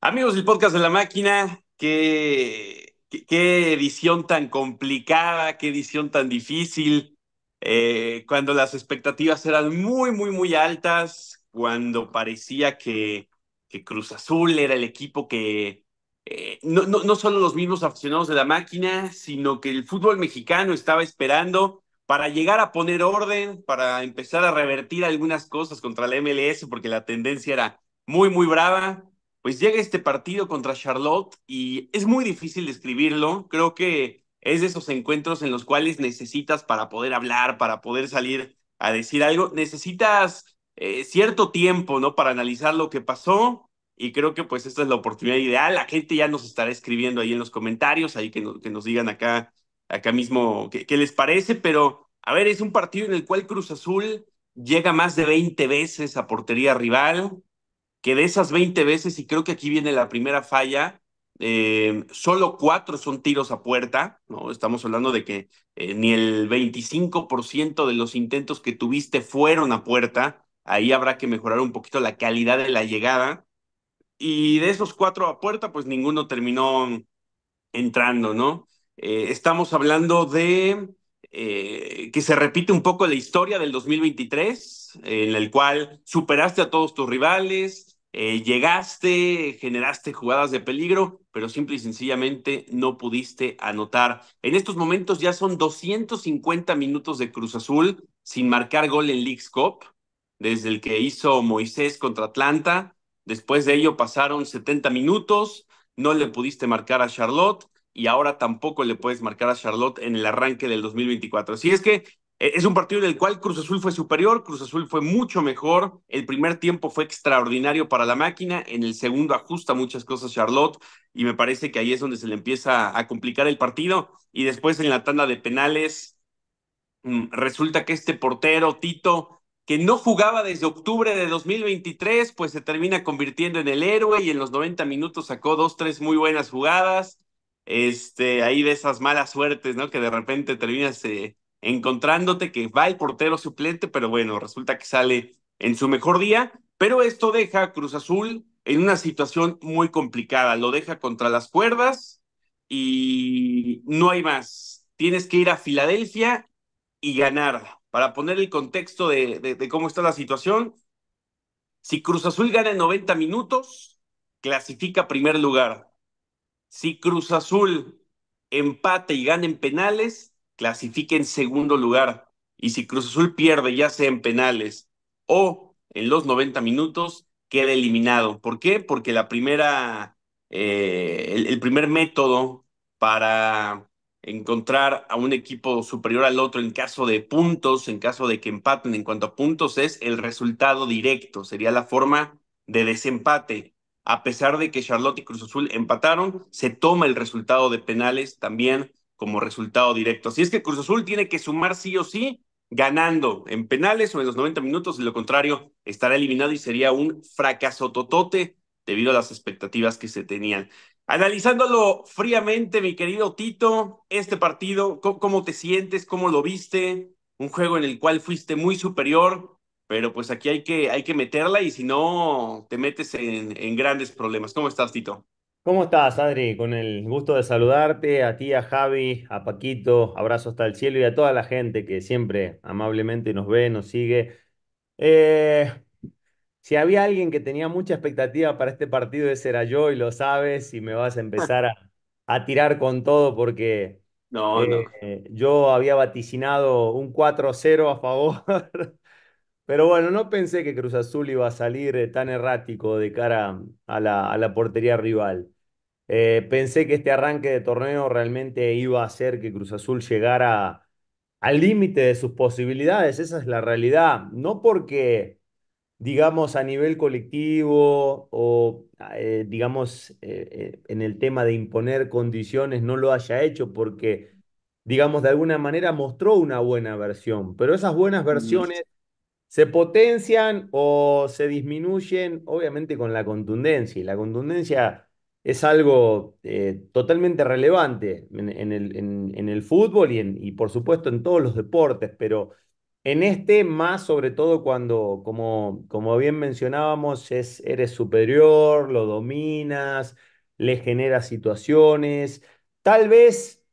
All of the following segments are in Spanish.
Amigos del podcast de la máquina, qué, qué, edición tan complicada, qué edición tan difícil, eh, cuando las expectativas eran muy, muy, muy altas, cuando parecía que, que Cruz Azul era el equipo que eh, no, no, no solo los mismos aficionados de la máquina, sino que el fútbol mexicano estaba esperando para llegar a poner orden, para empezar a revertir algunas cosas contra la MLS, porque la tendencia era muy, muy brava pues llega este partido contra Charlotte y es muy difícil describirlo. Creo que es de esos encuentros en los cuales necesitas para poder hablar, para poder salir a decir algo, necesitas eh, cierto tiempo, ¿no? Para analizar lo que pasó y creo que pues esta es la oportunidad ideal. La gente ya nos estará escribiendo ahí en los comentarios, ahí que, no, que nos digan acá, acá mismo qué, qué les parece, pero a ver, es un partido en el cual Cruz Azul llega más de 20 veces a portería rival que de esas 20 veces, y creo que aquí viene la primera falla, eh, solo cuatro son tiros a puerta, ¿no? Estamos hablando de que eh, ni el 25% de los intentos que tuviste fueron a puerta, ahí habrá que mejorar un poquito la calidad de la llegada, y de esos cuatro a puerta, pues ninguno terminó entrando, ¿no? Eh, estamos hablando de que se repite un poco la historia del 2023, en el cual superaste a todos tus rivales, eh, llegaste, generaste jugadas de peligro, pero simple y sencillamente no pudiste anotar. En estos momentos ya son 250 minutos de Cruz Azul sin marcar gol en League's Cup, desde el que hizo Moisés contra Atlanta. Después de ello pasaron 70 minutos, no le pudiste marcar a Charlotte y ahora tampoco le puedes marcar a Charlotte en el arranque del 2024. Así es que es un partido en el cual Cruz Azul fue superior, Cruz Azul fue mucho mejor, el primer tiempo fue extraordinario para la máquina, en el segundo ajusta muchas cosas Charlotte y me parece que ahí es donde se le empieza a complicar el partido. Y después en la tanda de penales mm, resulta que este portero Tito que no jugaba desde octubre de 2023, pues se termina convirtiendo en el héroe y en los 90 minutos sacó dos, tres muy buenas jugadas. Este, ahí de esas malas suertes, ¿no? Que de repente terminas eh, encontrándote que va el portero suplente, pero bueno, resulta que sale en su mejor día, pero esto deja a Cruz Azul en una situación muy complicada, lo deja contra las cuerdas y no hay más. Tienes que ir a Filadelfia y ganar. Para poner el contexto de, cómo está la situación, si Cruz Azul gana en 90 minutos, clasifica primer lugar si Cruz Azul empate y gana en penales, clasifica en segundo lugar. Y si Cruz Azul pierde, ya sea en penales o en los 90 minutos, queda eliminado. ¿Por qué? Porque la primera, eh, el primer método para encontrar a un equipo superior al otro en caso de puntos, en caso de que empaten en cuanto a puntos, es el resultado directo, sería la forma de desempate a pesar de que Charlotte y Cruz Azul empataron, se toma el resultado de penales también como resultado directo. Así es que Cruz Azul tiene que sumar sí o sí, ganando en penales o en los 90 minutos, de lo contrario, estará eliminado y sería un fracaso totote debido a las expectativas que se tenían. Analizándolo fríamente, mi querido Tito, este partido, ¿cómo te sientes? ¿Cómo lo viste? Un juego en el cual fuiste muy superior, pero pues aquí hay que, hay que meterla y si no, te metes en, en grandes problemas. ¿Cómo estás, Tito? ¿Cómo estás, Adri? Con el gusto de saludarte, a ti, a Javi, a Paquito, abrazo hasta el cielo y a toda la gente que siempre amablemente nos ve, nos sigue. Eh, si había alguien que tenía mucha expectativa para este partido, ese era yo y lo sabes y me vas a empezar a, a tirar con todo porque No, no. eh, yo había vaticinado un cuatro cero a favor Pero bueno, no pensé que Cruz Azul iba a salir eh, tan errático de cara a la, a la portería rival. Eh, pensé que este arranque de torneo realmente iba a hacer que Cruz Azul llegara al límite de sus posibilidades. Esa es la realidad. No porque, digamos, a nivel colectivo o, eh, digamos, eh, en el tema de imponer condiciones no lo haya hecho, porque, digamos, de alguna manera mostró una buena versión. Pero esas buenas versiones se potencian o se disminuyen, obviamente con la contundencia. Y la contundencia es algo eh, totalmente relevante en, el, en, el, fútbol y, y, por supuesto en todos los deportes, pero En este, más sobre todo cuando, como, como bien mencionábamos, es, eres superior, lo dominas, le generas situaciones. Tal vez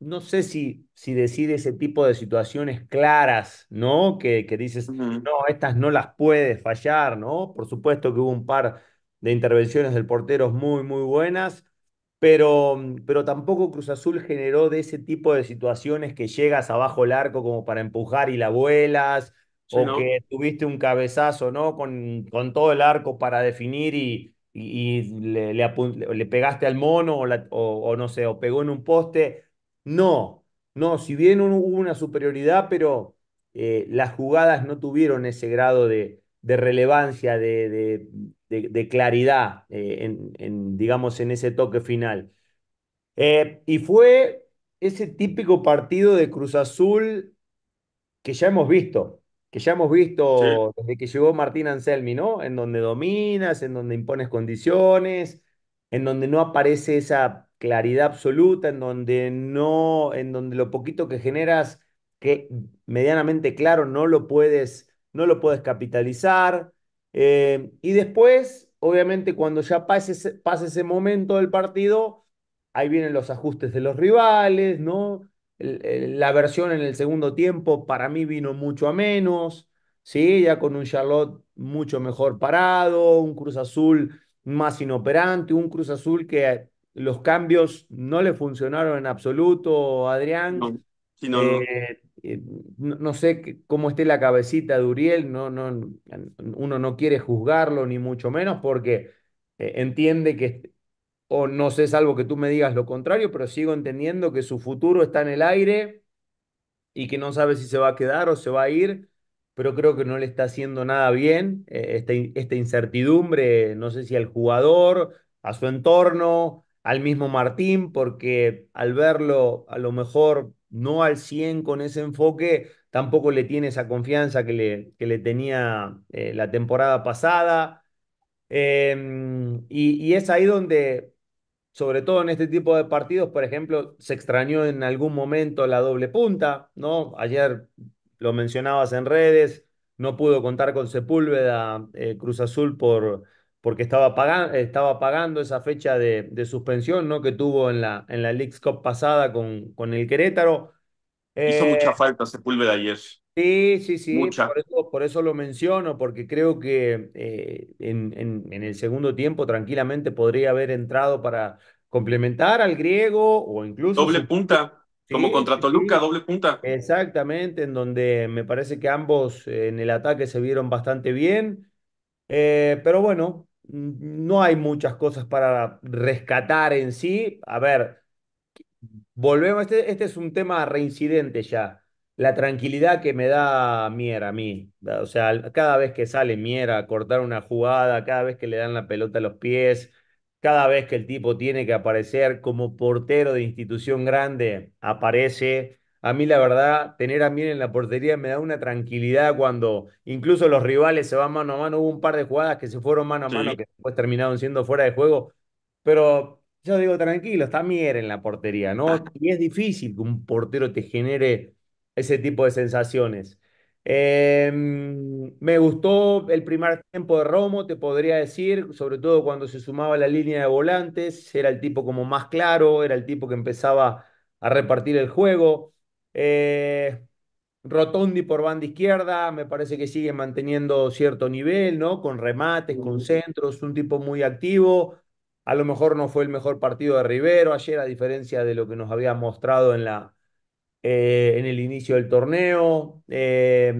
no sé si, si decide ese tipo de situaciones claras, ¿no? Que, que dices, no, estas no las puedes fallar, ¿no? Por supuesto que hubo un par de intervenciones del portero muy, muy buenas, pero, pero tampoco Cruz Azul generó de ese tipo de situaciones que llegas abajo el arco como para empujar y la vuelas, Sí, o ¿no? que tuviste un cabezazo, ¿no? Con, con todo el arco para definir y, y, y le, le, pegaste al mono o, la- o, o no sé, o pegó en un poste. No, no, si bien hubo una superioridad, pero eh, las jugadas no tuvieron ese grado de, de relevancia, de, de, de- de claridad, eh, en, en, digamos, en ese toque final. Eh, y fue ese típico partido de Cruz Azul que ya hemos visto, que ya hemos Sí, visto desde que llegó Martín Anselmi, ¿no? En donde dominas, en donde impones condiciones, en donde no aparece esa claridad absoluta, en donde no, en donde lo poquito que generas, que medianamente claro, no lo puedes, no lo puedes capitalizar. Eh, y después, obviamente, cuando ya pase ese, pase ese momento del partido, ahí vienen los ajustes de los rivales, ¿no? la versión en el segundo tiempo para mí vino mucho a menos, ¿sí? Ya con un Charlotte mucho mejor parado, un Cruz Azul más inoperante, un Cruz Azul que los cambios no le funcionaron en absoluto, Adrián. no, sí, no, no. Eh, eh, no, sé cómo esté la cabecita de Uriel, no, no, uno no quiere juzgarlo ni mucho menos porque eh, entiende que o no sé, salvo que tú me digas lo contrario, pero sigo entendiendo que su futuro está en el aire y que no sabe si se va a quedar o se va a ir, pero creo que no le está haciendo nada bien eh, esta incertidumbre, no sé si al jugador, a su entorno, al mismo Martín, porque al verlo a lo mejor no al 100 con ese enfoque, tampoco le tiene esa confianza que le, que le tenía eh, la temporada pasada. Em, y, es ahí donde sobre todo en este tipo de partidos, por ejemplo, se extrañó en algún momento la doble punta, ¿no? Ayer lo mencionabas en redes, no pudo contar con Sepúlveda eh, Cruz Azul por, porque estaba, pagan, estaba pagando esa fecha de, de, suspensión, ¿no? Que tuvo en la, en la Leagues Cup pasada con, con el Querétaro. Hizo Eh, mucha falta Sepúlveda ayer. Sí, sí, sí, por Mucha. eso, por eso lo menciono, porque creo que eh, en, en, en el segundo tiempo tranquilamente podría haber entrado para complementar al griego o incluso Doble punta. Como contra Toluca, sí, doble punta. exactamente, en donde me parece que ambos eh, en el ataque se vieron bastante bien, Eh, pero bueno, mm, no hay muchas cosas para rescatar en sí. A ver. Volvemos, este, este es un tema reincidente ya. La tranquilidad que me da Mier a mí. O sea, cada vez que sale Mier a cortar una jugada, cada vez que le dan la pelota a los pies, cada vez que el tipo tiene que aparecer como portero de institución grande, aparece. A mí, la verdad, tener a Mier en la portería me da una tranquilidad cuando incluso los rivales se van mano a mano. Hubo un par de jugadas que se fueron mano a mano Sí. que después terminaron siendo fuera de juego pero yo digo, tranquilo, está Mier en la portería, ¿no? Y es difícil que un portero te genere ese tipo de sensaciones. Eh, me gustó el primer tiempo de Romo, te podría decir, sobre todo cuando se sumaba a la línea de volantes, era el tipo como más claro, era el tipo que empezaba a repartir el juego. Eh, Rotondi por banda izquierda, me parece que sigue manteniendo cierto nivel, ¿no? Con remates, con centros, un tipo muy activo. A lo mejor no fue el mejor partido de Rivero ayer, a diferencia de lo que nos había mostrado en, la, eh, en el inicio del torneo. Eh,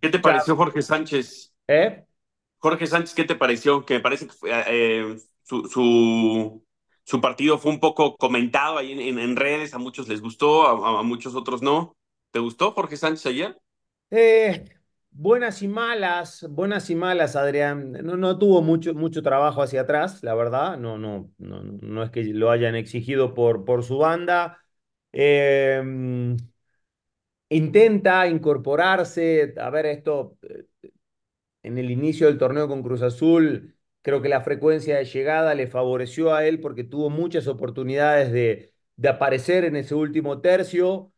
¿Qué te ya, pareció Jorge Sánchez? ¿eh? Jorge Sánchez, ¿qué te pareció? Que me parece que fue, eh, su, su, su partido fue un poco comentado ahí en, redes, a muchos les gustó, a, muchos otros no. ¿Te gustó Jorge Sánchez ayer? Eh, buenas y malas, buenas y malas, Adrián. No, tuvo mucho, mucho trabajo hacia atrás, la verdad. No, no, no, no es que lo hayan exigido por, por su banda. Eh, intenta incorporarse. A ver, esto eh, en el inicio del torneo con Cruz Azul, creo que la frecuencia de llegada le favoreció a él porque tuvo muchas oportunidades de, de aparecer en ese último tercio.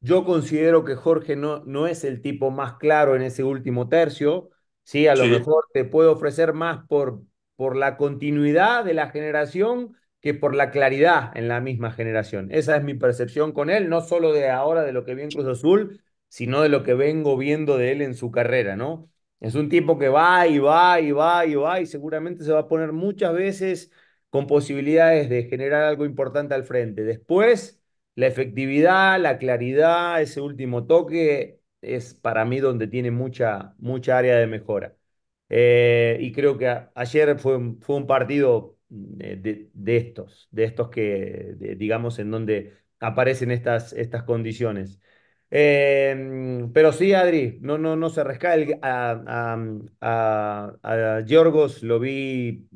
Yo considero que Jorge no, no es el tipo más claro en ese último tercio. Sí, a lo Sí. mejor te puede ofrecer más por, por la continuidad de la generación que por la claridad en la misma generación. Esa es mi percepción con él, no solo de ahora de lo que vi en Cruz Azul, sino de lo que vengo viendo de él en su carrera, ¿no? Es un tipo que va y va y va y va y seguramente se va a poner muchas veces con posibilidades de generar algo importante al frente. Después, la efectividad, la claridad, ese último toque es para mí donde tiene mucha, mucha área de mejora. Eh, y creo que ayer fue, fue un partido de, de, de estos, de estos que, digamos, en donde aparecen estas, estas condiciones. Eh, pero sí, Adri, no, no, no se rescala. A, a, a, a Giorgos lo vi,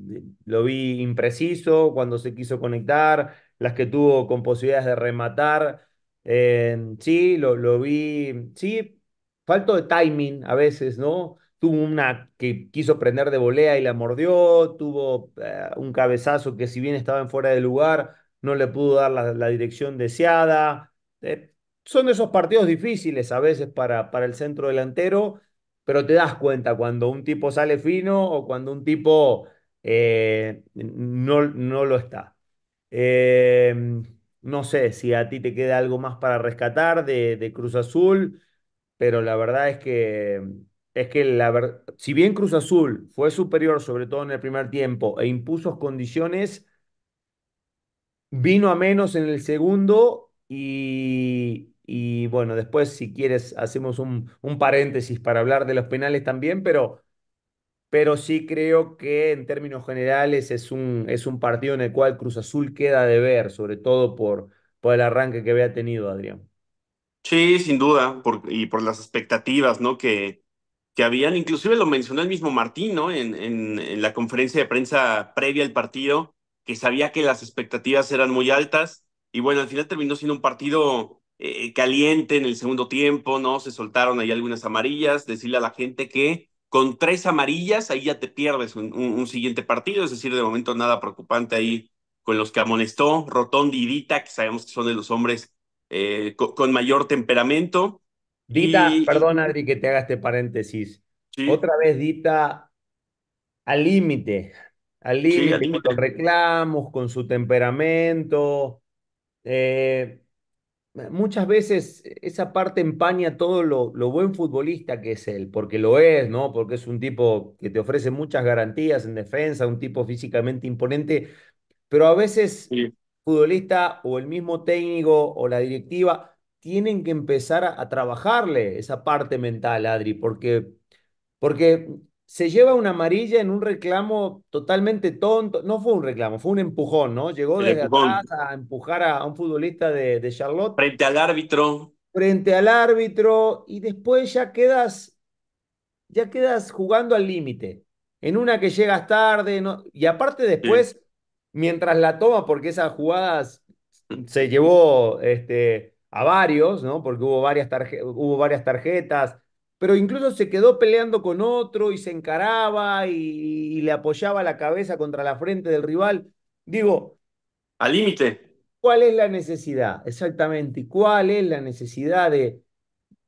lo vi impreciso cuando se quiso conectar, las que tuvo con posibilidades de rematar. eh, sí, lo, lo vi. Sí, falto de timing a veces, ¿no? Tuvo una que quiso prender de volea y la mordió, tuvo eh, un cabezazo que si bien estaba en fuera de lugar, no le pudo dar la, la dirección deseada. Eh, son esos partidos difíciles a veces para, para el centro delantero, pero te das cuenta cuando un tipo sale fino o cuando un tipo eh, no, no lo está. Eh, no sé si a ti te queda algo más para rescatar de, de Cruz Azul, pero la verdad es que, es que la si bien Cruz Azul fue superior, sobre todo en el primer tiempo, e impuso condiciones, Vino a menos en el segundo y, y bueno, después si quieres hacemos un, un paréntesis para hablar de los penales también, pero, pero sí creo que en términos generales es un, es un partido en el cual Cruz Azul queda de ver, sobre todo por, por el arranque que había tenido Adrián. Sí, sin duda, por, y por las expectativas, ¿no? Que, que habían, inclusive lo mencionó el mismo Martín, ¿no? En, en, en la conferencia de prensa previa al partido, que sabía que las expectativas eran muy altas, y bueno, al final terminó siendo un partido eh, caliente en el segundo tiempo, ¿no? Se soltaron ahí algunas amarillas, decirle a la gente que con tres amarillas ahí ya te pierdes un, un, un siguiente partido, es decir, de momento nada preocupante ahí con los que amonestó, Rotondi y Dita, que sabemos que son de los hombres eh, con, con, mayor temperamento. Dita, Y, perdón Adri que te haga este paréntesis, sí, otra vez Dita al límite, al sí, límite con reclamos, con su temperamento. Eh, muchas veces esa parte empaña todo lo, lo buen futbolista que es él, porque lo es, ¿no? Porque es un tipo que te ofrece muchas garantías en defensa, un tipo físicamente imponente, pero a veces Sí. futbolista o el mismo técnico o la directiva tienen que empezar a, a trabajarle esa parte mental, Adri, porque, porque se lleva una amarilla en un reclamo totalmente tonto. No fue un reclamo, fue un empujón, ¿no? Llegó El desde empujón atrás a empujar a, a un futbolista de, de Charlotte frente al árbitro. frente al árbitro y después ya quedas, ya quedas jugando al límite. En una que llegas tarde, ¿no? y aparte Sí. después, mientras la toma, porque esas jugadas se llevó este, a varios, ¿no? Porque hubo varias, hubo varias tarjetas, pero incluso se quedó peleando con otro y se encaraba y, y le apoyaba la cabeza contra la frente del rival. Digo, Al límite. ¿cuál es la necesidad? Exactamente, ¿cuál es la necesidad de,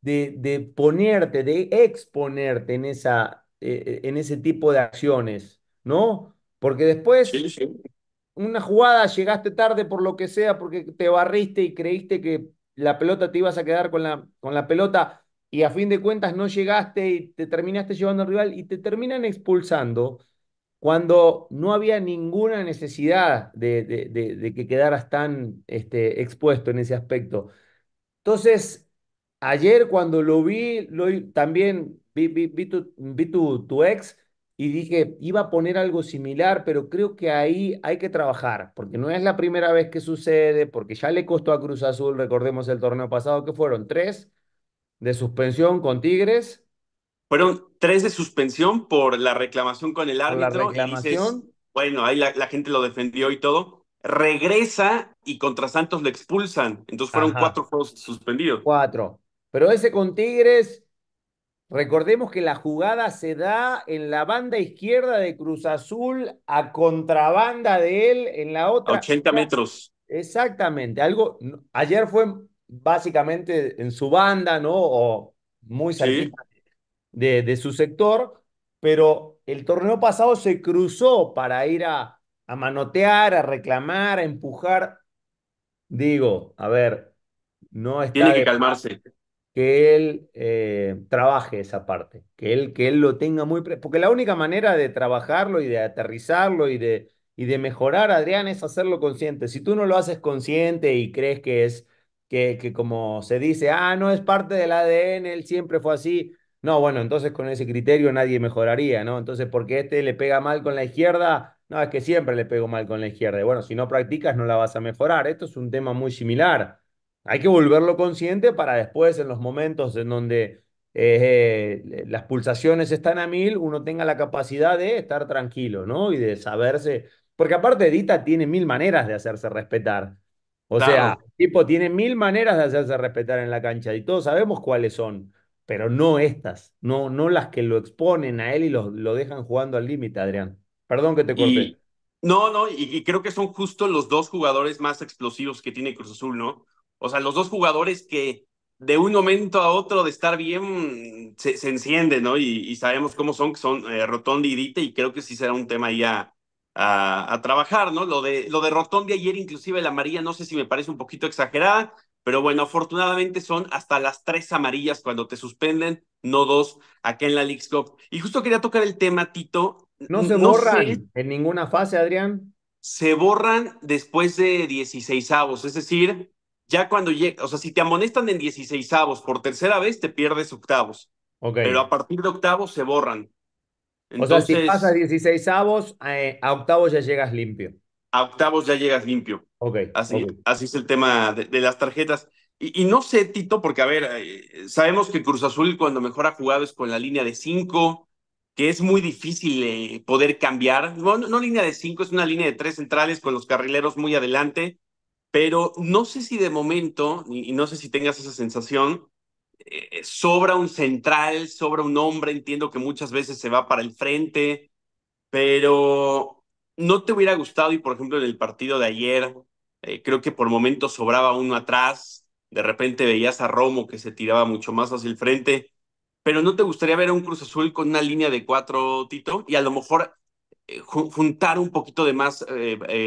de, de ponerte, de exponerte en, esa, eh, en ese tipo de acciones, ¿no? Porque después, Sí, sí. una jugada, llegaste tarde por lo que sea, porque te barriste y creíste que la pelota te ibas a quedar con la, con la pelota y a fin de cuentas no llegaste y te terminaste llevando al rival y te terminan expulsando cuando no había ninguna necesidad de, de, de, que quedaras tan este, expuesto en ese aspecto. Entonces, ayer cuando lo vi, lo, también vi, vi, vi, tu, vi tu, tu ex y dije, iba a poner algo similar, pero creo que ahí hay que trabajar, porque no es la primera vez que sucede, porque ya le costó a Cruz Azul, recordemos el torneo pasado, que fueron tres de suspensión con Tigres Fueron tres de suspensión por la reclamación con el por la árbitro y dices, reclamación. bueno, ahí la, la gente lo defendió y todo. Regresa y contra Santos lo expulsan. Entonces fueron Ajá, cuatro juegos suspendidos. cuatro. Pero ese con Tigres Recordemos que la jugada se da en la banda izquierda de Cruz Azul a contrabanda de él en la A otra. 80 metros. Exactamente, algo. Ayer fue básicamente en su banda, ¿no? O muy Sí, cerquita de, de su sector, pero el torneo pasado se cruzó para ir a, a manotear, a reclamar, a empujar. Digo, a ver, no tiene está que de calmarse. que él eh, trabaje esa parte, que él, que él lo tenga muy... Porque la única manera de trabajarlo y de aterrizarlo y de, y de mejorar, Adrián, es hacerlo consciente. Si tú no lo haces consciente y crees que es, que, que como se dice, ah, no es parte del ADN, él siempre fue así. No, bueno, entonces con ese criterio nadie mejoraría, ¿no? Entonces, porque este le pega mal con la izquierda, no, es que siempre le pego mal con la izquierda. Y bueno, si no practicas no la vas a mejorar. Esto es un tema muy similar. Hay que volverlo consciente para después, en los momentos en donde eh, las pulsaciones están a mil, uno tenga la capacidad de estar tranquilo, ¿no? Y de saberse, porque aparte Dita tiene mil maneras de hacerse respetar. O sea, Claro. el tipo tiene mil maneras de hacerse respetar en la cancha y todos sabemos cuáles son, pero no estas, no, no las que lo exponen a él y lo, lo dejan jugando al límite, Adrián. Perdón que te corté. Y no, no, y, y creo que son justo los dos jugadores más explosivos que tiene Cruz Azul, ¿no? O sea, los dos jugadores que de un momento a otro de estar bien se, se encienden, ¿no? Y, y sabemos cómo son, que son eh, Rotondi y Dite, y creo que sí será un tema ahí a, trabajar, ¿no? Lo de, lo de Rotondi ayer, inclusive la amarilla, no sé si me parece un poquito exagerada, pero bueno, afortunadamente son hasta las tres amarillas cuando te suspenden, no dos, acá en la League's Cup. Y justo quería tocar el tema, Tito, ¿No se no sé borran en ninguna fase, Adrián? se borran después de 16 avos, es decir, ya cuando llega, o sea, si te amonestan en 16 avos por tercera vez, te pierdes octavos, pero Ok. a partir de octavos se borran. O sea, si pasas Entonces, 16 avos, eh, a octavos ya llegas limpio. a octavos ya llegas limpio. Ok, Así, ok. así es el tema de, de las tarjetas. Y, y, no sé, Tito, porque a ver, eh, sabemos que Cruz Azul cuando mejor ha jugado es con la línea de 5, que es muy difícil eh, poder cambiar. No, no, no línea de 5, es una línea de tres centrales con los carrileros muy adelante pero no sé si de momento, y, no sé si tengas esa sensación, eh, sobra un central, sobra un hombre, entiendo que muchas veces se va para el frente, pero no te hubiera gustado, y por ejemplo en el partido de ayer, eh, creo que por momentos sobraba uno atrás, de repente veías a Romo que se tiraba mucho más hacia el frente, pero no te gustaría ver a un Cruz Azul con una línea de cuatro, Tito, y a lo mejor eh, juntar un poquito de más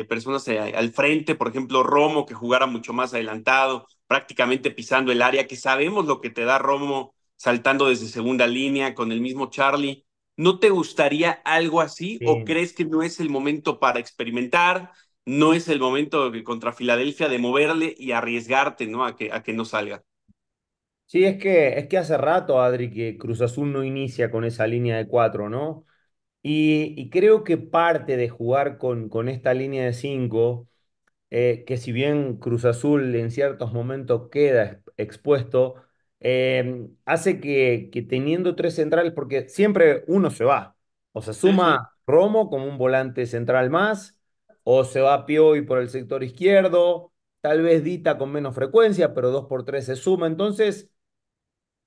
personas al frente, por ejemplo, Romo, que jugara mucho más adelantado, prácticamente pisando el área, que sabemos lo que te da Romo saltando desde segunda línea con el mismo Charlie. ¿No te gustaría algo así o crees que no es el momento para experimentar? No es el momento de, contra Filadelfia de moverle y arriesgarte, ¿no? A que, a que no salga. Sí, es que, es que hace rato, Adri, que Cruz Azul no inicia con esa línea de cuatro, ¿no? Y, y creo que parte de jugar con, con esta línea de cinco, eh, que si bien Cruz Azul en ciertos momentos queda ex- expuesto, eh, hace que, que teniendo tres centrales, porque siempre uno se va, o se Sí, sí. suma Romo como un volante central más, o se va Piovi por el sector izquierdo, tal vez Dita con menos frecuencia, pero dos por tres se suma, entonces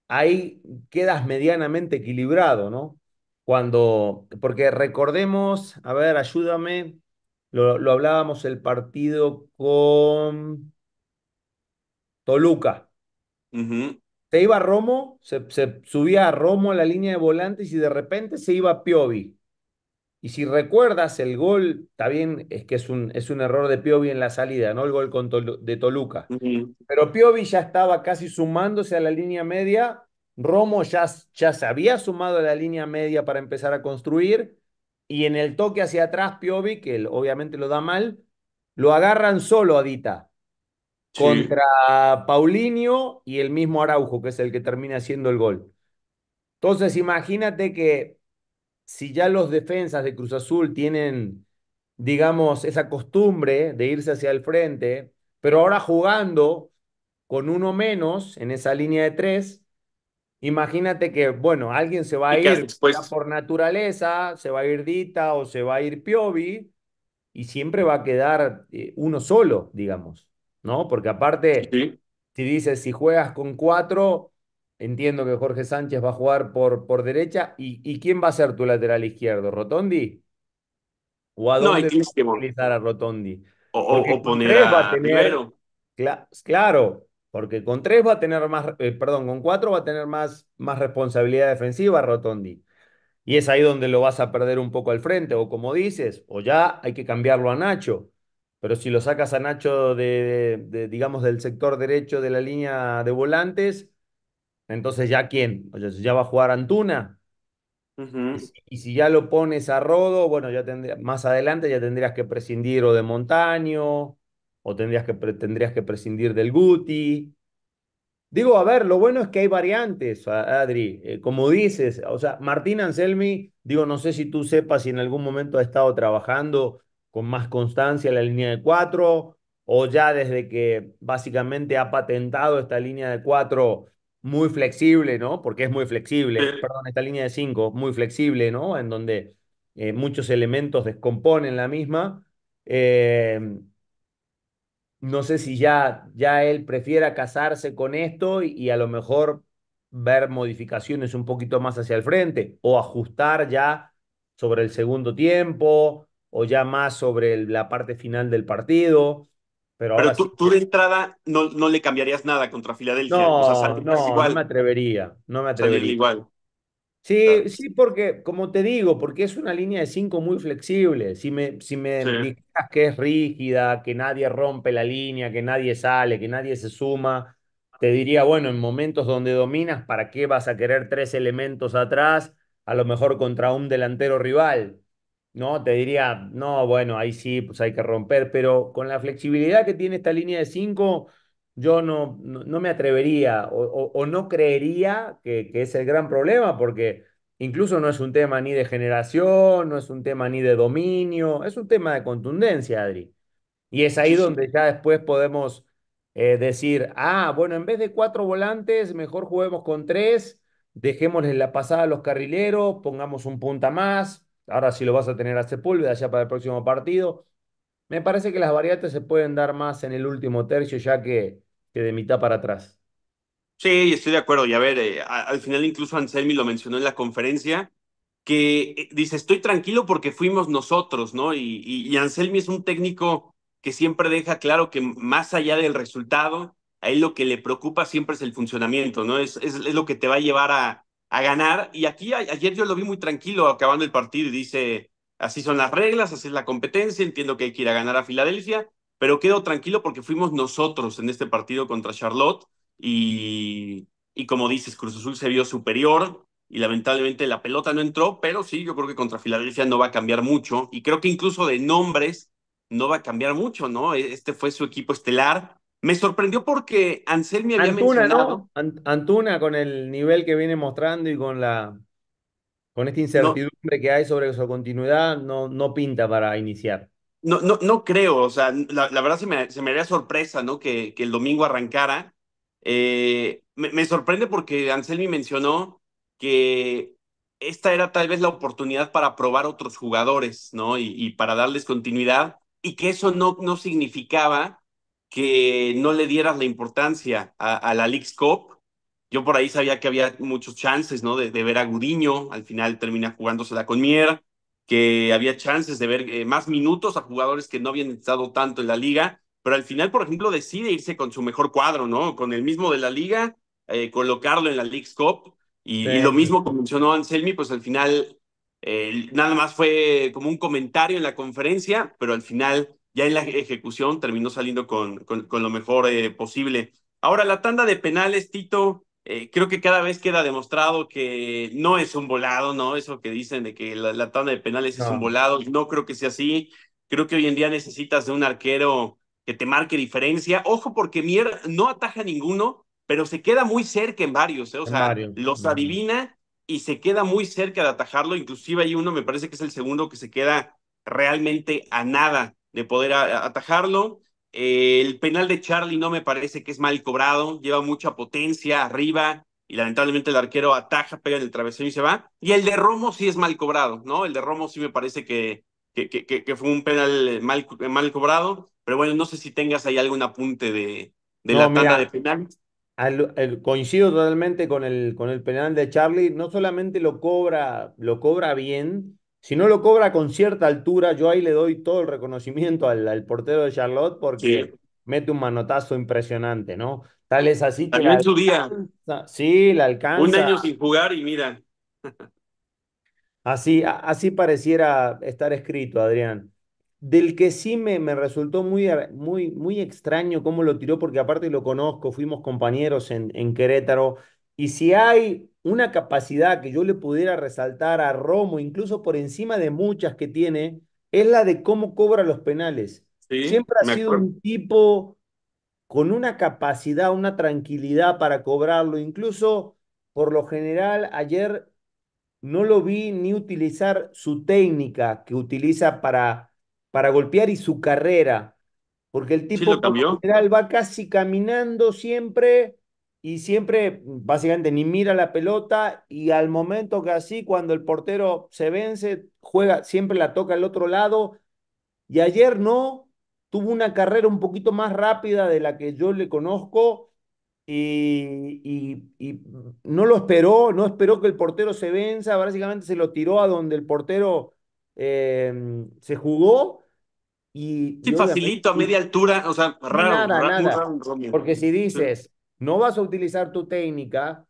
ahí quedas medianamente equilibrado, ¿no? Cuando, porque recordemos, a ver, ayúdame, lo, lo hablábamos el partido con Toluca. Uh -huh. Se iba Romo, se, se subía a Romo a la línea de volantes y de repente se iba Piovi. Y si recuerdas el gol, está bien, es que es un, es un error de Piovi en la salida, ¿no? El gol con Tolu- de Toluca. Uh -huh. Pero Piovi ya estaba casi sumándose a la línea media. Romo ya, ya se había sumado a la línea media para empezar a construir. Y en el toque hacia atrás, Piovi, que él obviamente lo da mal, lo agarran solo a Dita Sí, contra Paulinho y el mismo Araujo, que es el que termina haciendo el gol. Entonces, imagínate que si ya los defensas de Cruz Azul tienen, digamos, esa costumbre de irse hacia el frente, pero ahora jugando con uno menos en esa línea de tres, imagínate que, bueno, alguien se va a ir por naturaleza, se va a ir Dita o se va a ir Piovi, y siempre va a quedar eh, uno solo, digamos, ¿no? Porque aparte, Sí. si dices, si juegas con cuatro, entiendo que Jorge Sánchez va a jugar por, por derecha, ¿y, y quién va a ser tu lateral izquierdo? ¿Rotondi? ¿O a No, dónde vas a utilizar a Rotondi? O, o, poner a tener, cla- claro, porque con tres va a tener más, eh, perdón, con cuatro va a tener más, más responsabilidad defensiva Rotondi. Y es ahí donde lo vas a perder un poco al frente, o como dices, o ya hay que cambiarlo a Nacho. Pero si lo sacas a Nacho de, de, digamos, del sector derecho de la línea de volantes, entonces ya quién? O sea, ya va a jugar Antuna. Y si, y si ya lo pones a Rodo, bueno, ya tendría, más adelante ya tendrías que prescindir o de Montaño, o tendrías que, tendrías que prescindir del Guti. Digo, a ver, lo bueno es que hay variantes, Adri. Eh, como dices, o sea, Martín Anselmi, digo, no sé si tú sepas si en algún momento ha estado trabajando con más constancia la línea de cuatro, o ya desde que básicamente ha patentado esta línea de cuatro muy flexible, ¿no? Porque es muy flexible, perdón, esta línea de cinco, muy flexible, ¿no? En donde eh, muchos elementos descomponen la misma. Eh, no sé si ya, ya él prefiera casarse con esto y, y a lo mejor ver modificaciones un poquito más hacia el frente o ajustar ya sobre el segundo tiempo o ya más sobre el- la parte final del partido. Pero ahora Pero sí, tú, tú de entrada no, no le cambiarías nada contra Filadelfia, o sea, no, saldrías no, no me atrevería, no me atrevería. igual. Sí, sí, porque, como te digo, porque es una línea de cinco muy flexible. Si me, si me Sí. que es rígida, que nadie rompe la línea, que nadie sale, que nadie se suma, te diría, bueno, en momentos donde dominas, ¿para qué vas a querer tres elementos atrás? A lo mejor contra un delantero rival, ¿no? Te diría, no, bueno, ahí sí, pues hay que romper, pero con la flexibilidad que tiene esta línea de cinco yo no, no, no me atrevería o, o- o no creería que, que es el gran problema, porque incluso no es un tema ni de generación, no es un tema ni de dominio, es un tema de contundencia, Adri. Y es ahí donde ya después podemos eh, decir, ah, bueno, en vez de cuatro volantes, mejor juguemos con tres, dejémosle la pasada a los carrileros, pongamos un punta más. Ahora sí lo vas a tener a Sepúlveda ya para el próximo partido. Me parece que las variantes se pueden dar más en el último tercio ya que, que de mitad para atrás. Sí, estoy de acuerdo. Y a ver, eh, al final incluso Anselmi lo mencionó en la conferencia, que eh, dice, estoy tranquilo porque fuimos nosotros, ¿no? Y, y, Anselmi es un técnico que siempre deja claro que más allá del resultado, a él lo que le preocupa siempre es el funcionamiento, ¿no? Es, es, lo que te va a llevar a, a ganar. Y aquí ayer yo lo vi muy tranquilo acabando el partido y dice, así son las reglas, así es la competencia, entiendo que hay que ir a ganar a Filadelfia, pero quedo tranquilo porque fuimos nosotros en este partido contra Charlotte y, y como dices, Cruz Azul se vio superior y lamentablemente la pelota no entró, pero sí, yo creo que contra Filadelfia no va a cambiar mucho y creo que incluso de nombres no va a cambiar mucho, ¿no? Este fue su equipo estelar. Me sorprendió porque Anselmi había Antuna, mencionado, ¿no? Ant- Antuna con el nivel que viene mostrando y con la con esta no, incertidumbre que hay sobre su continuidad, no, no pinta para iniciar. No, no, no creo, o sea, la, la verdad se me, se me haría sorpresa, ¿no? Que, que el domingo arrancara. Eh, me, me sorprende porque Anselmi mencionó que esta era tal vez la oportunidad para probar otros jugadores, ¿no? Y, y para darles continuidad, y que eso no, no significaba que no le dieras la importancia a, a la Leagues Cup. Yo por ahí sabía que había muchos chances, ¿no? De, de ver a Gudiño, al final termina jugándosela con Mier que había chances de ver eh, más minutos a jugadores que no habían estado tanto en la liga, pero al final, por ejemplo, decide irse con su mejor cuadro, ¿no? Con el mismo de la liga, eh, colocarlo en la League's Cup, y, Sí, y, lo mismo que mencionó Anselmi, pues al final eh, nada más fue como un comentario en la conferencia, pero al final ya en la ejecución terminó saliendo con, con, con lo mejor posible. Ahora, la tanda de penales, Tito, eh, creo que cada vez queda demostrado que no es un volado, ¿no? Eso que dicen de que la, la tanda de penales es un No, volado, no creo que sea así. Creo que hoy en día necesitas de un arquero que te marque diferencia. Ojo, porque Mier no ataja ninguno, pero se queda muy cerca en varios, ¿eh? O en sea, varios. los adivina y se queda muy cerca de atajarlo. Inclusive hay uno, me parece que es el segundo, que se queda realmente a nada de poder a, a atajarlo. El penal de Charlie no me parece que es mal cobrado, lleva mucha potencia arriba y lamentablemente el arquero ataja, pega en el travesaño y se va. Y el de Romo sí es mal cobrado, ¿no? El de Romo sí me parece que, que, que, que fue un penal mal, mal cobrado, pero bueno, no sé si tengas ahí algún apunte de, de No, la tanda de mira, penales. al- el- coincido totalmente con el, con el penal de Charlie. No solamente lo cobra, lo cobra bien, sino lo cobra con cierta altura. Yo ahí le doy todo el reconocimiento al, al portero de Charlotte Sí, porque mete un manotazo impresionante, ¿no? Tal es así que en su día, sí, la un alcanza año sin jugar y mira, Así, así pareciera estar escrito, Adrián. Del que sí me, me resultó muy, muy, muy extraño cómo lo tiró, porque aparte lo conozco, fuimos compañeros en, en Querétaro, y si hay una capacidad que yo le pudiera resaltar a Romo, incluso por encima de muchas que tiene, es la de cómo cobra los penales. sí, Siempre ha sido acuerdo. un tipo con una capacidad, una tranquilidad para cobrarlo, incluso por lo general ayer no lo vi ni utilizar su técnica que utiliza para, para golpear y su carrera, porque el Sí tipo lo por lo cambió. general va casi caminando siempre y siempre básicamente ni mira la pelota y al momento que así cuando el portero se vence, juega, siempre la toca al otro lado y ayer no, tuvo una carrera un poquito más rápida de la que yo le conozco y, y- y no lo esperó, no esperó que el portero se venza, básicamente se lo tiró a donde el portero eh, se jugó y, Sí, y facilito, a media altura, o sea, raro, nada, ra- muy nada. raro. Porque si dices, no vas a utilizar tu técnica,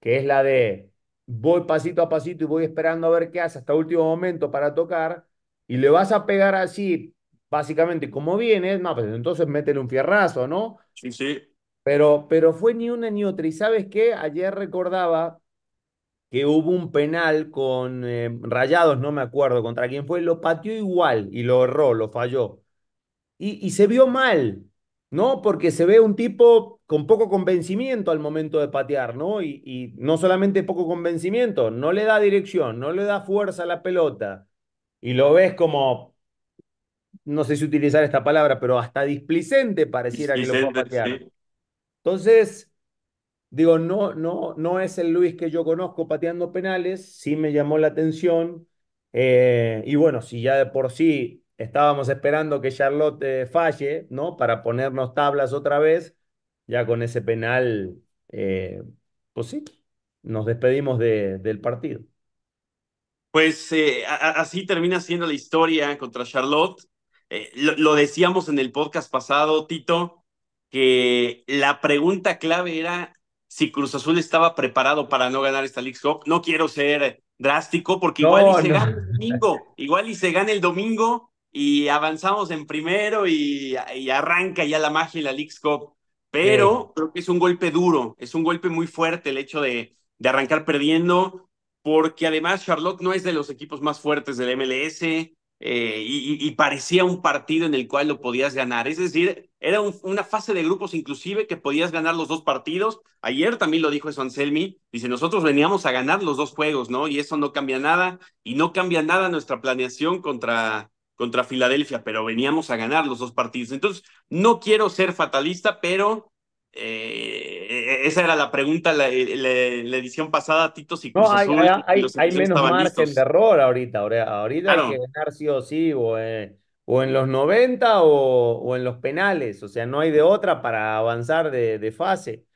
que es la de voy pasito a pasito y voy esperando a ver qué hace hasta último momento para tocar, y le vas a pegar así, básicamente como vienes, no, pues entonces métele un fierrazo, ¿no? sí, sí, Pero, pero fue ni una ni otra. ¿Y sabes qué? Ayer recordaba que hubo un penal con eh, Rayados, no me acuerdo contra quién fue, lo pateó igual y lo erró, lo falló. Y, y se vio mal, ¿no? Porque se ve un tipo con poco convencimiento al momento de patear, ¿no? Y, y no solamente poco convencimiento, no le da dirección, no le da fuerza a la pelota. Y lo ves como, no sé si utilizar esta palabra, pero hasta displicente pareciera que lo fue a patear. sí. Entonces, Digo, no, no, no es el Luis que yo conozco pateando penales, sí me llamó la atención. eh, y bueno, si ya de por sí estábamos esperando que Charlotte eh, falle, ¿no? Para ponernos tablas otra vez, ya con ese penal, eh, pues sí, nos despedimos de, del partido. Pues eh, a- así termina siendo la historia contra Charlotte. Eh, lo, lo decíamos en el podcast pasado, Tito, que la pregunta clave era si Cruz Azul estaba preparado para no ganar esta League Cup. No quiero ser drástico porque igual y se no. gana el domingo, igual y se gana el domingo y avanzamos en primero y, y arranca ya la magia en la League Cup. Sí. Pero creo que es un golpe duro, es un golpe muy fuerte el hecho de, de arrancar perdiendo porque además Charlotte no es de los equipos más fuertes del MLS eh, y, y, parecía un partido en el cual lo podías ganar. Es decir, era un, una fase de grupos inclusive que podías ganar los dos partidos. Ayer también lo dijo eso Anselmi, dice, nosotros veníamos a ganar los dos juegos, ¿no? Y eso no cambia nada y no cambia nada nuestra planeación contra, contra Filadelfia, pero veníamos a ganar los dos partidos. Entonces, no quiero ser fatalista, pero eh, esa era la pregunta la, la, la, edición pasada, Tito, si Cruz No, hay, Azul hay, y hay, los hay equipos menos margen de error ahorita. Ahorita hay que ganar sí o sí, o, eh, o en los 90 o, o en los penales. O sea, no hay de otra para avanzar de, de fase.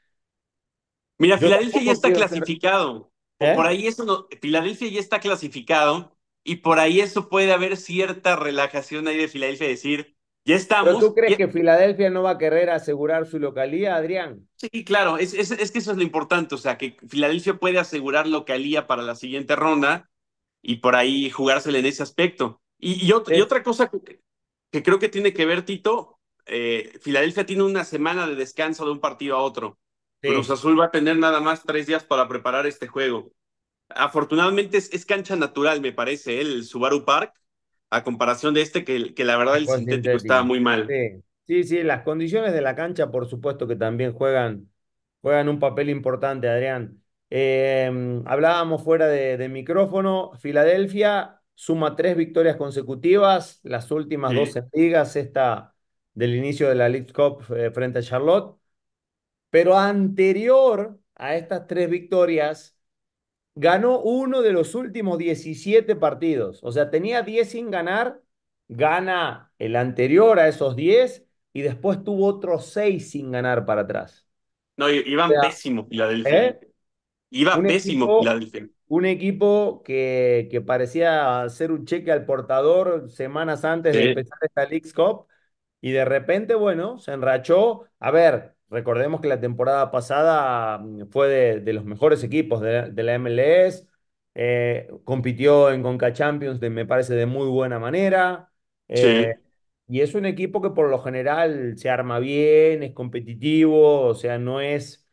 mira, Yo Filadelfia ya está clasificado. Por, por ¿Eh? ahí eso no, Filadelfia ya está clasificado y por ahí eso puede haber cierta relajación ahí de Filadelfia, decir, ya ¿Pero tú estamos. crees ya- que Filadelfia no va a querer asegurar su localía, Adrián? Sí, claro, es, es, es que eso es lo importante, o sea, que Filadelfia puede asegurar localía para la siguiente ronda y por ahí jugársela en ese aspecto. Y, y, ot- y Sí, otra cosa que, que creo que tiene que ver, Tito, eh, Filadelfia tiene una semana de descanso de un partido a otro. Cruz sí, Azul va a tener nada más tres días para preparar este juego. Afortunadamente es, es cancha natural, me parece, ¿eh? el Subaru Park, a comparación de este, que, que la verdad el sintético estaba muy mal. Sí, sí, sí, las condiciones de la cancha, por supuesto que también juegan, juegan un papel importante, Adrián. Eh, hablábamos fuera de, de micrófono, Filadelfia suma tres victorias consecutivas, las últimas dos en ligas, esta del inicio de la League Cup eh, frente a Charlotte, pero anterior a estas tres victorias, ganó uno de los últimos 17 partidos, o sea, tenía 10 sin ganar, gana el anterior a esos 10 y después tuvo otros 6 sin ganar para atrás. No, O iban sea, pésimo Filadelfia. ¿eh? Iba Un pésimo equipo, Filadelfia. un equipo que, que parecía ser un cheque al portador semanas antes de empezar esta Leagues Cup y de repente, bueno, se enrachó. A ver, recordemos que la temporada pasada mm, fue de, de los mejores equipos de, de la MLS, eh, compitió en Conca Champions, de, me parece, de muy buena manera. Eh, Sí, y es un equipo que por lo general se arma bien, es competitivo, o sea, no es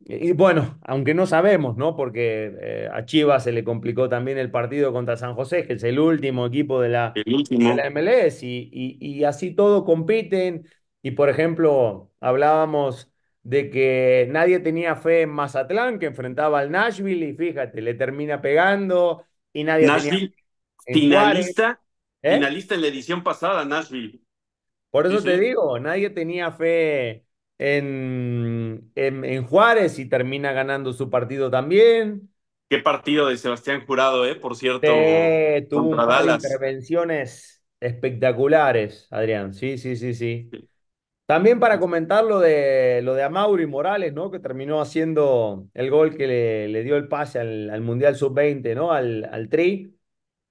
y bueno, aunque no sabemos, ¿no? Porque eh, a Chivas se le complicó también el partido contra San José, que es el último equipo de la, el de la. MLS, y, y, y así todo compiten. Y por ejemplo, hablábamos de que nadie tenía fe en Mazatlán, que enfrentaba al Nashville, y fíjate, le termina pegando, y nadie tenía Nashville, en Juárez, finalista, ¿eh? finalista en la edición pasada, Nashville. Por Sí, eso te sí. digo, nadie tenía fe en, en, en Juárez y termina ganando su partido también. Qué partido de Sebastián Jurado, ¿eh? Por cierto, Eh, tuvo un contra par de Dallas. intervenciones espectaculares, Adrián. Sí, sí, sí, sí. También para comentar lo de, lo de Amauri Morales, ¿no? Que terminó haciendo el gol que le, le dio el pase al, al Mundial Sub-20, ¿no? Al, al Tri,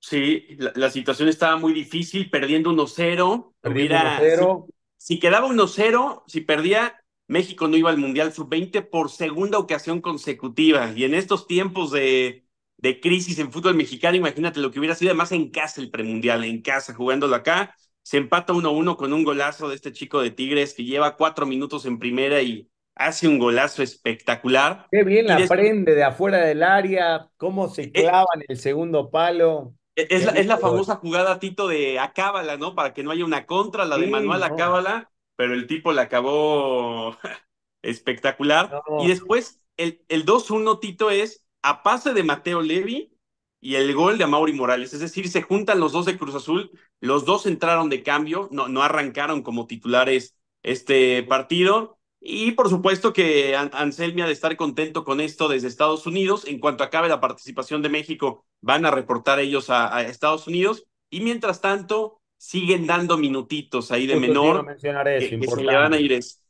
Sí, la, la situación estaba muy difícil, perdiendo 1-0. perdiendo uno Hubiera, si, cero. si quedaba 1-0, si perdía, México no iba al Mundial Sub-20 por segunda ocasión consecutiva. Y en estos tiempos de, de crisis en fútbol mexicano, imagínate lo que hubiera sido, además en casa el premundial, en casa, jugándolo acá. Se empata 1-1 con un golazo de este chico de Tigres que lleva cuatro minutos en primera y hace un golazo espectacular. Qué bien la después, prende de afuera del área, cómo se clava en el segundo palo. Es la, es la famosa jugada, Tito, de Acábala, ¿no? Para que no haya una contra, la de Manuel no, Acábala, pero el tipo la acabó espectacular. Y después el, el 2-1, Tito, es a pase de Mateo Levi y el gol de Amaury Morales. Es decir, se juntan los dos de Cruz Azul, los dos entraron de cambio, no, no arrancaron como titulares este partido. Y por supuesto que Anselmi ha de estar contento con esto desde Estados Unidos. En cuanto acabe la participación de México, van a reportar ellos a, a Estados Unidos. Y mientras tanto, siguen dando minutitos ahí de Justo menor mencionar eso, que, que se le van a importante. ir. Es...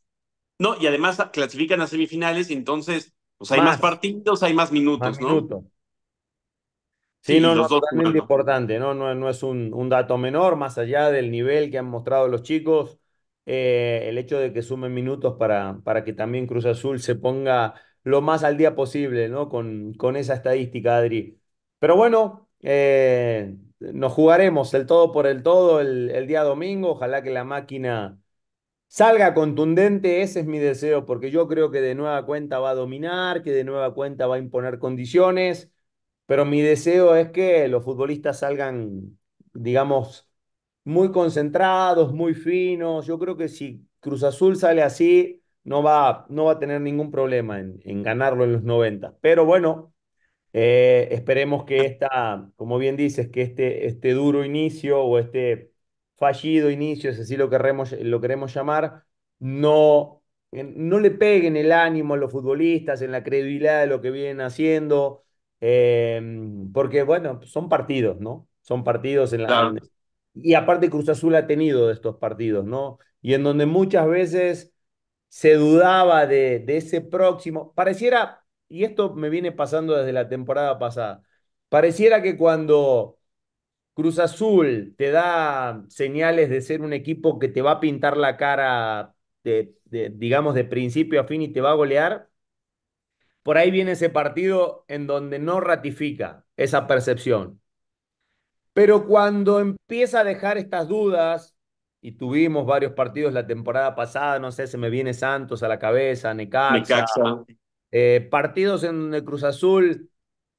No, y además clasifican a semifinales y entonces pues hay más Más, partidos, hay más más minutos, ¿no? minutos. Sí, no, no, los dos jugando. importante, ¿no? No, no es un, un dato menor, más allá del nivel que han mostrado los chicos, eh, el hecho de que sumen minutos para, para que también Cruz Azul se ponga lo más al día posible, ¿no? Con, con esa estadística, Adri. Pero bueno, eh, nos jugaremos el todo por el todo el, el día domingo, ojalá que la máquina salga contundente, ese es mi deseo, porque yo creo que de nueva cuenta va a dominar, que de nueva cuenta va a imponer condiciones, pero mi deseo es que los futbolistas salgan, digamos, muy concentrados, muy finos. Yo creo que si Cruz Azul sale así, no va, no va a tener ningún problema en, ganarlo en los 90. Pero bueno. Eh, esperemos que esta, como bien dices, que este, este duro inicio o este fallido inicio, si así lo queremos, lo queremos llamar, no, eh, no le peguen el ánimo a los futbolistas en la credibilidad de lo que vienen haciendo, eh, porque bueno, son partidos, ¿no? Son partidos en la, Claro, y aparte Cruz Azul ha tenido de estos partidos, ¿no? Y en donde muchas veces se dudaba de, de ese próximo, pareciera y esto me viene pasando desde la temporada pasada. Pareciera que cuando Cruz Azul te da señales de ser un equipo que te va a pintar la cara, de, de, digamos, de principio a fin y te va a golear, por ahí viene ese partido en donde no ratifica esa percepción. Pero cuando empieza a dejar estas dudas, y tuvimos varios partidos la temporada pasada, no sé, se me viene Santos a la cabeza, Necaxa, Necaxa. eh, partidos en donde Cruz Azul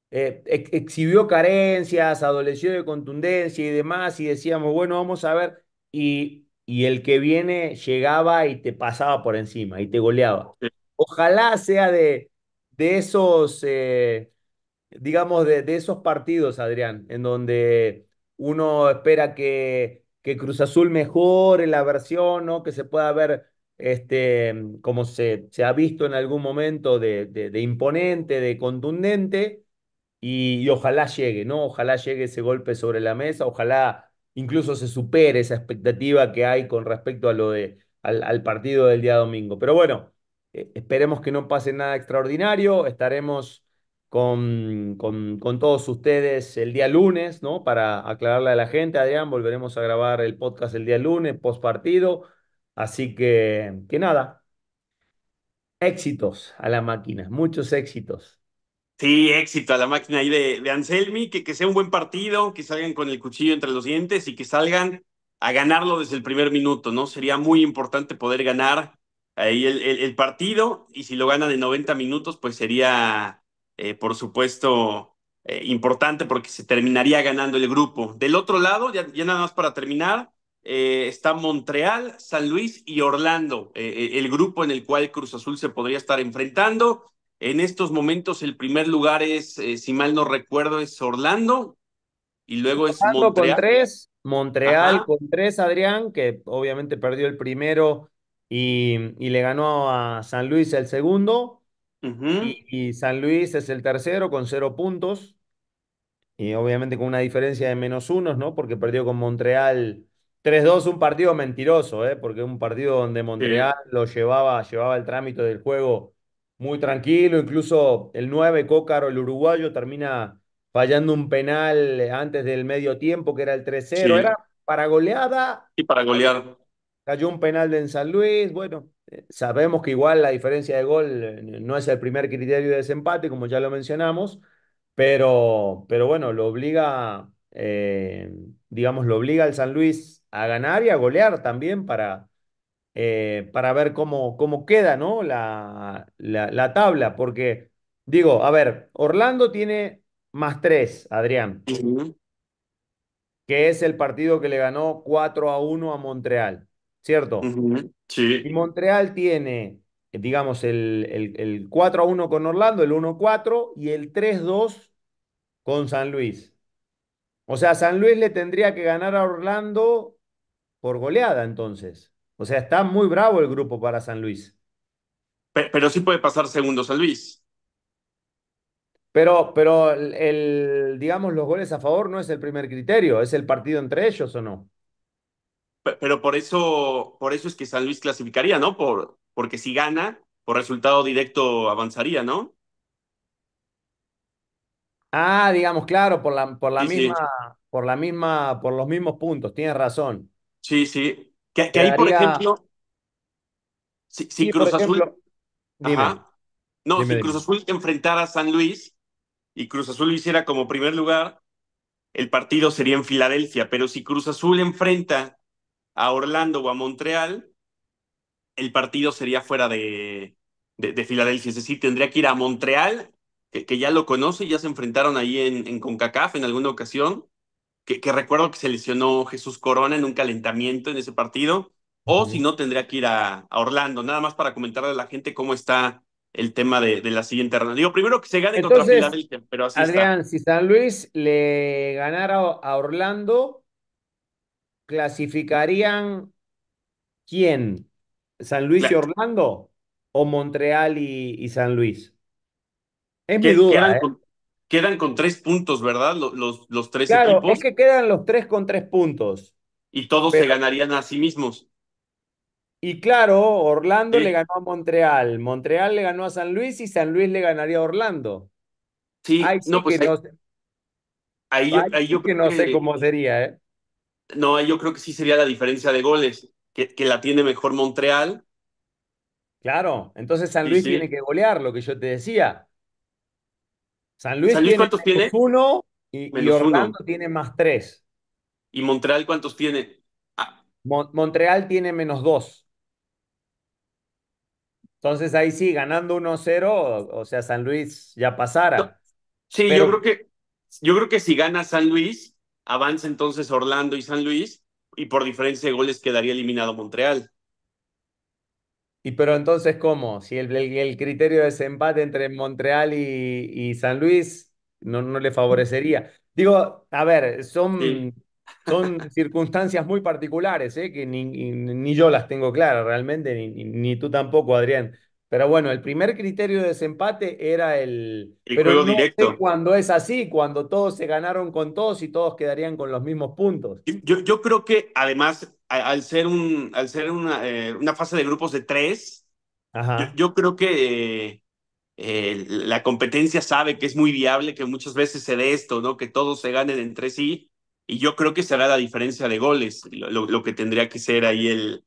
eh, ex exhibió carencias, adoleció de contundencia y demás, y decíamos, bueno, vamos a ver, y, y el que viene llegaba y te pasaba por encima y te goleaba. Ojalá sea de, de esos, eh, digamos, de, de esos partidos, Adrián, en donde uno espera que, que Cruz Azul mejore la versión, ¿no? Que se pueda ver este, como se, se ha visto en algún momento de, de, imponente, de contundente y, y ojalá llegue, ¿no? Ojalá llegue ese golpe sobre la mesa, ojalá incluso se supere esa expectativa que hay con respecto a lo de, al, al partido del día domingo. Pero bueno, eh, esperemos que no pase nada extraordinario, estaremos con, con, con todos ustedes el día lunes, ¿no? Para aclararle a la gente, Adrián, volveremos a grabar el podcast el día lunes, post partido. Así que, que nada, éxitos a la máquina, muchos éxitos. Sí, éxito a la máquina ahí de, de Anselmi, que, que sea un buen partido, que salgan con el cuchillo entre los dientes y que salgan a ganarlo desde el primer minuto, ¿no? Sería muy importante poder ganar ahí el, el, el partido y si lo ganan en 90 minutos, pues sería, eh, por supuesto, eh, importante porque se terminaría ganando el grupo. Del otro lado, ya, ya nada más para terminar, eh, está Montreal, San Luis y Orlando, el grupo en el cual Cruz Azul se podría estar enfrentando. En estos momentos el primer lugar es, si mal no recuerdo, es Orlando y luego es Orlando con Montreal. tres, Montreal Ajá. con tres, Adrián, que obviamente perdió el primero y, y le ganó a San Luis el segundo. Y, y San Luis es el tercero con cero puntos. Y obviamente con una diferencia de menos unos, ¿no? Porque perdió con Montreal tres dos un partido mentiroso, ¿eh? Porque un partido donde Montreal sí, lo llevaba, llevaba el trámite del juego muy tranquilo. Incluso el 9 Cócaro, el uruguayo, termina fallando un penal antes del medio tiempo, que era el tres cero Era sí, para goleada, y para golear. Cayó un penal de en San Luis. Bueno, eh, sabemos que igual la diferencia de gol eh, no es el primer criterio de desempate, como ya lo mencionamos pero, pero bueno, lo obliga, eh, digamos, lo obliga al San Luis a ganar y a golear también para, eh, para ver cómo, cómo queda, ¿no? La, la, la tabla, porque digo, a ver, Orlando tiene más tres, Adrián, que es el partido que le ganó 4 a uno a Montreal, ¿cierto? ujú, Y sí, Montreal tiene, digamos, el, el, el 4 a uno con Orlando, el uno cuatro y el tres dos con San Luis. O sea, San Luis le tendría que ganar a Orlando por goleada entonces. O sea, está muy bravo el grupo para San Luis. Pe- pero sí puede pasar segundo San Luis. Pero, pero el, digamos, los goles a favor no es el primer criterio, es el partido entre ellos o no. Pe- Pero por eso, por eso es que San Luis clasificaría, ¿no? Por, porque si gana, por resultado directo avanzaría, ¿no? Ah, digamos, claro, por la, por la Sí, misma, sí, por la misma, por los mismos puntos, tienes razón. sí, sí. Que, que ahí, por ejemplo, si, si sí, Cruz Azul, ejemplo, dime, ajá, no, dime, si Cruz. Azul enfrentara a San Luis y Cruz Azul lo hiciera como primer lugar, el partido sería en Filadelfia, pero si Cruz Azul enfrenta a Orlando o a Montreal, el partido sería fuera de, de, de Filadelfia, es decir, tendría que ir a Montreal, que, que ya lo conoce, ya se enfrentaron ahí en, en CONCACAF en alguna ocasión, que, que recuerdo que se lesionó Jesús Corona en un calentamiento en ese partido, o si no, tendría que ir a, a Orlando, nada más para comentarle a la gente cómo está el tema de, de la siguiente ronda. Digo, primero que se gane contra Filadelfia, pero así está. Adrián, si San Luis le ganara a Orlando, clasificarían ¿Quién? ¿San Luis y Orlando? ¿O Montreal y, y San Luis? Es mi duda, Quedan ¿eh? con, quedan con tres puntos, ¿verdad? Los, los, los tres Claro, es equipos, que quedan los tres con tres puntos. y todos se ganarían a sí mismos. y claro, Orlando le ganó a Montreal, Montreal le ganó a San Luis y San Luis le ganaría a Orlando. sí, Ay, no, sí que pues ahí, no sé, ahí yo, ahí que creo no sé cómo sería, ¿eh? No, yo creo que sí sería la diferencia de goles, que, que la tiene mejor Montreal. Claro, entonces San Sí, Luis tiene que golear, lo que yo te decía. San Luis ¿San Luis tiene cuántos tiene? uno y, y Orlando uno. tiene más tres. ¿Y Montreal cuántos tiene? Ah, Mon- Montreal tiene menos dos. Entonces ahí sí, ganando 1-0, o, o sea, San Luis ya no, pasara. sí, yo creo que, yo creo que si gana San Luis, avanza entonces Orlando y San Luis, y por diferencia de goles quedaría eliminado Montreal. y pero entonces, ¿cómo? Si el, el- el criterio de desempate entre Montreal y, y San Luis no, no le favorecería. Digo, a ver, Sí, son, son circunstancias muy particulares, ¿eh? Que ni, ni, ni yo las tengo claras realmente, ni, ni tú tampoco, Adrián. Pero bueno, el primer criterio de desempate era el... el Pero juego no sé directo. cuándo es así, cuando todos se ganaron con todos y todos quedarían con los mismos puntos. Yo, yo creo que además, al ser, un, al ser una, eh, una fase de grupos de tres, yo, Ajá. yo creo que eh, la competencia sabe que es muy viable que muchas veces se dé esto, ¿no? Que todos se ganen entre sí, y yo creo que será la diferencia de goles, lo, lo- lo que tendría que ser ahí el,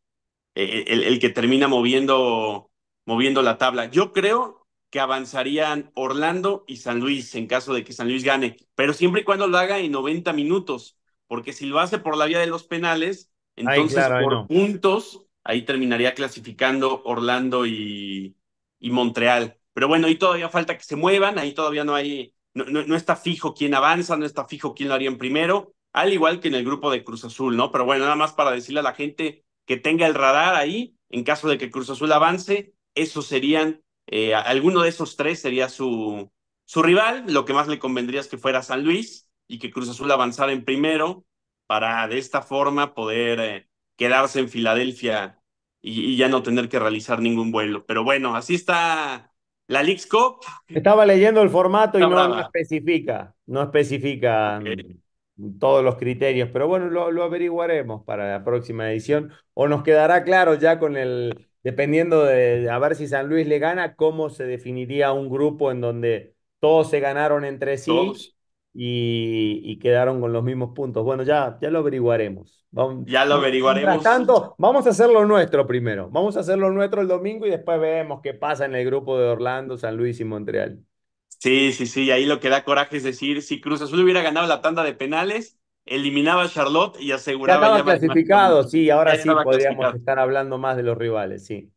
el, el, que termina moviendo, moviendo la tabla. Yo creo que avanzarían Orlando y San Luis en caso de que San Luis gane, pero siempre y cuando lo haga en 90 minutos, porque si lo hace por la vía de los penales, entonces Ay, claro, por no. puntos, ahí terminaría clasificando Orlando y, y Montreal. Pero bueno, ahí todavía falta que se muevan, ahí todavía no hay, no, no, no, está fijo quién avanza, no está fijo quién lo haría en primero, al igual que en el grupo de Cruz Azul, ¿no? Pero bueno, nada más para decirle a la gente que tenga el radar ahí, en caso de que Cruz Azul avance, esos serían, eh, alguno de esos tres sería su, su rival, lo que más le convendría es que fuera San Luis y que Cruz Azul avanzara en primero para de esta forma poder eh, quedarse en Filadelfia y, y ya no tener que realizar ningún vuelo. Pero bueno, así está la Leagues Cup. Estaba leyendo el formato y no, no, especifica, no especifica okay. todos los criterios, pero bueno, lo, lo, averiguaremos para la próxima edición o nos quedará claro ya con el, dependiendo de a ver si San Luis le gana, cómo se definiría un grupo en donde todos se ganaron entre sí. Y, y, quedaron con los mismos puntos. Bueno, ya, ya lo averiguaremos. Vamos, ya lo averiguaremos. tanto, vamos a hacer lo nuestro primero. Vamos a hacer lo nuestro el domingo y después vemos qué pasa en el grupo de Orlando, San Luis y Montreal. Sí, sí, sí. Ahí lo que da coraje es decir, si Cruz Azul hubiera ganado la tanda de penales, eliminaba a Charlotte y aseguraba. Ya estaba clasificado, sí, ahora sí podríamos estar hablando más de los rivales, sí.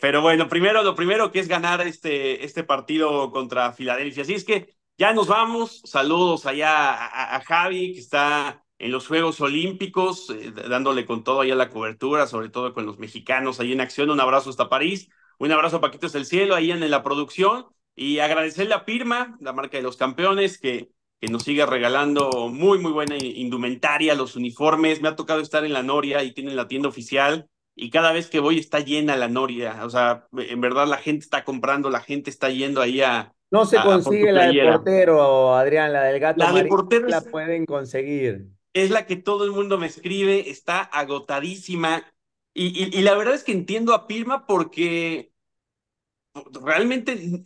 Pero bueno, primero, lo primero que es ganar este, este partido contra Filadelfia. Así es que ya nos vamos. Saludos allá a, a, a Javi, que está en los Juegos Olímpicos, eh, dándole con todo allá la cobertura, sobre todo con los mexicanos ahí en acción. Un abrazo hasta París. Un abrazo a Paquitos del Cielo ahí en la producción. Y agradecerle a Pirma, la marca de los campeones, que, que nos sigue regalando muy, muy buena indumentaria, los uniformes. Me ha tocado estar en la Noria y tienen la tienda oficial. Y cada vez que voy está llena la Noria. O sea, en verdad la gente está comprando, la gente está yendo ahí a, no se consigue la de portero, Adrián, la del gato. La de portero la pueden conseguir. Es la que todo el mundo me escribe, está agotadísima. Y, y, y la verdad es que entiendo a Pirma porque realmente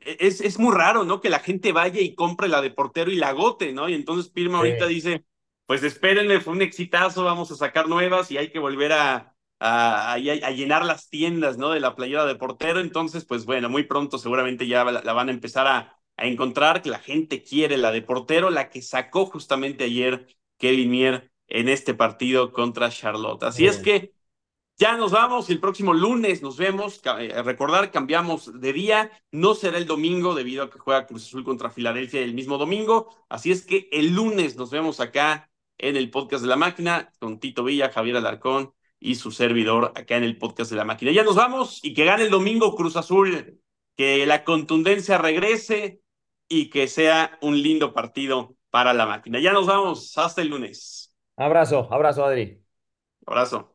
es, es muy raro, ¿no? Que la gente vaya y compre la de portero y la agote, ¿no? Y entonces Pirma sí. ahorita dice, pues espérenme, fue un exitazo, vamos a sacar nuevas y hay que volver a, a, a, a, llenar las tiendas ¿no? de la playera de portero. Entonces, pues bueno, muy pronto seguramente ya la, la van a empezar a, a, encontrar, que la gente quiere la de portero, la que sacó justamente ayer Kevin Mier en este partido contra Charlotte. Así es que ya nos vamos, el próximo lunes nos vemos. Eh, recordar, cambiamos de día, no será el domingo debido a que juega Cruz Azul contra Filadelfia el mismo domingo. Así es que el lunes nos vemos acá en el podcast de la máquina con Tito Villa, Javier Alarcón y su servidor acá en el podcast de la máquina. Ya nos vamos y que gane el domingo Cruz Azul, que la contundencia regrese y que sea un lindo partido para la máquina. Ya nos vamos, hasta el lunes. Abrazo, abrazo Adri. Abrazo.